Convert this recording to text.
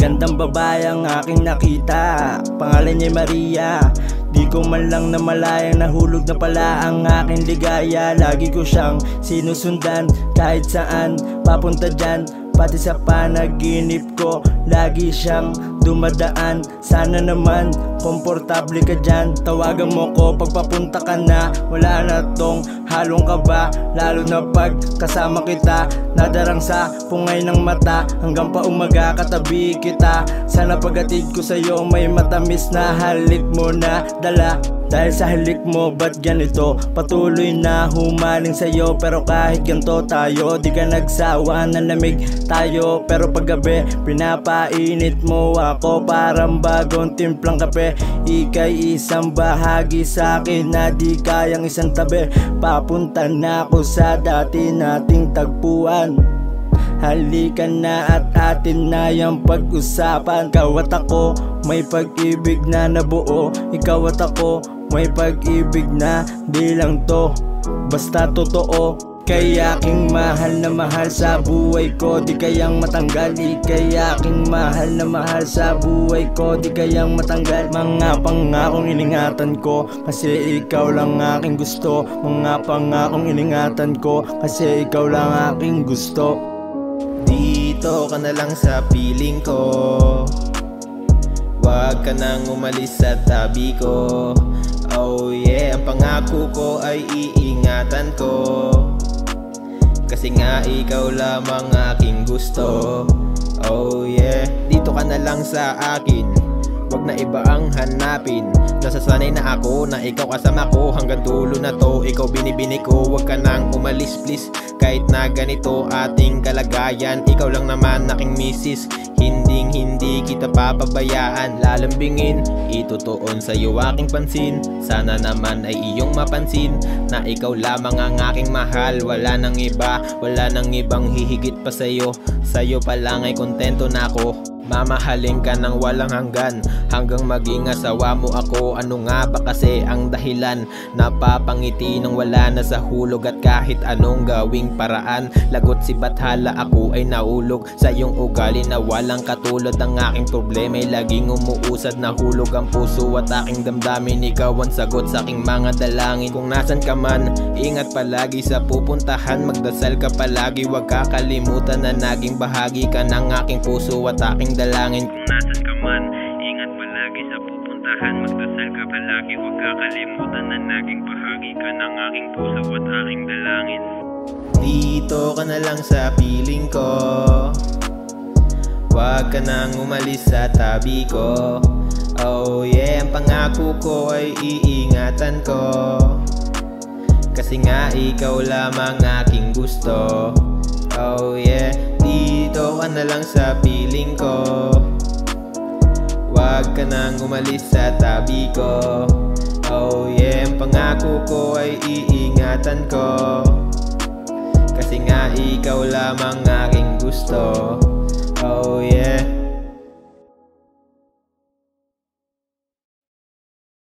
Gandang babae ang aking nakita. Pangalan niya Maria. Di ko man lang namalayang nahulog na pala ang aking ligaya. Lagi ko siyang sinusundan kahit saan papunta dyan Pati sa panaginip ko Lagi siyang dumadaan. Sana naman komportable ka dyan. Tawagan mo ko pag papunta ka na. Wala na tong halong ka ba? Lalo na pag kasama kita. Nadarang sa pungay ng mata. Hanggang pa umaga katabi kita. Sana paghatid ko sa'yo may matamis na halik mo na dala dahil sa halik mo, ba't ganito? Patuloy na humaling sa'yo Pero kahit ganito tayo Di ka nagsawa na lamig tayo. Pero paggabi, pinapainit mo ako Parang bagong timplang kape. Ika'y isang bahagi sa akin Na di kayang isang tabi. Papunta na ako sa dati nating tagpuan Halika na at atin na yung pag-usapan. Ikaw at ako may pag-ibig na nabuo. Ikaw at ako may pag-ibig na di lang to. Basta totoo kaya aking mahal na mahal sa buhay ko Di kayang matanggal. Ika'y aking mahal na mahal sa buhay ko Di kayang matanggal. Mga pangakong iningatan ko Kasi ikaw lang aking gusto. Mga pangakong iningatan ko Kasi ikaw lang aking gusto Dito ka na lang sa piling ko. Huwag ka nang umalis sa tabi ko. Oh yeah, ang pangako ko ay iingatan ko. Kasi nga ikaw lamang aking gusto. Oh yeah, dito ka na lang sa akin Wag na iba ang hanapin. Nasasanay na ako na ikaw kasama ko. Hanggang dulo na to, ikaw binibini ko. Wag ka nang umalis please. Kahit na ganito ating kalagayan Ikaw lang naman aking misis. Hinding hindi kita papabayaan. Lalambingin, itutuon sa iyo aking pansin. Sana naman ay iyong mapansin Na ikaw lamang ang aking mahal. Wala nang iba, wala nang ibang hihigit pa sa iyo Sa'yo pa lang ay kontento na ako Mamahalin ka ng walang hanggan. Hanggang maging asawa mo ako. Ano nga ba kasi ang dahilan? Napapangiti nang wala na sa hulog At kahit anong gawing paraan. Lagot si Bathala ako ay naulog. Sa iyong ugali na walang katulad Ang aking problema ay laging umuusad. Na hulog ang puso at aking damdamin. Ikaw ang sagot sa aking mga dalangin. Kung nasan ka man, ingat palagi. Sa pupuntahan Magdasal ka palagi, huwag kakalimutan na naging bahagi ka ng aking puso at aking dalangin. Kung nasan ka man, ingat palagi sa pupuntahan. Magdasal ka palagi, huwag kakalimutan na naging bahagi ka ng aking puso at aking dalangin. Dito ka na lang sa piling ko. Huwag ka nang umalis sa tabi ko. Oh yeah, ang pangako ko ay iingatan ko. Kasi nga ikaw lamang aking gusto. Oh yeah, dito ka na lang sa piling ko. Huwag ka nang umalis sa tabi ko. Oh yeah, ang pangako ko ay iingatan ko. Kasi nga ikaw lamang aking gusto